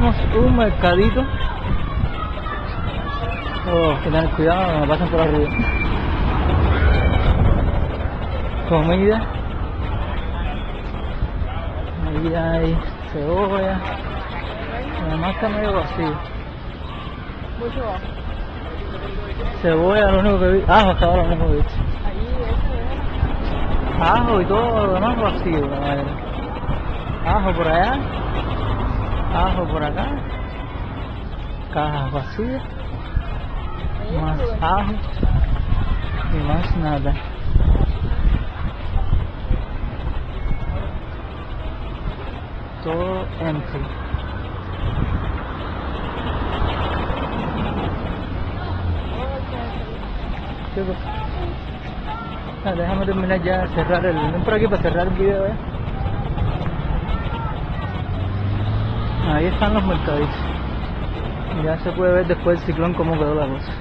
tenemos un mercadito. Oh, que tener cuidado, me pasan por arriba. Comida. Ahí hay cebolla. Además está medio vacío. Mucho. Cebolla, lo único que vi. Ajo, hasta ahora lo único que vi. Ahí, eso, Ajo y todo lo demás vacío. la madre. Ajo por allá. Ajo por acá. Cajas vacías. Más ajo. Y más nada. Todo empty. Ah, déjame terminar ya, cerrar el... Ven por aquí para cerrar el video, ¿eh? Ahí están los mercaditos. Ya se puede ver después del ciclón cómo quedó la cosa.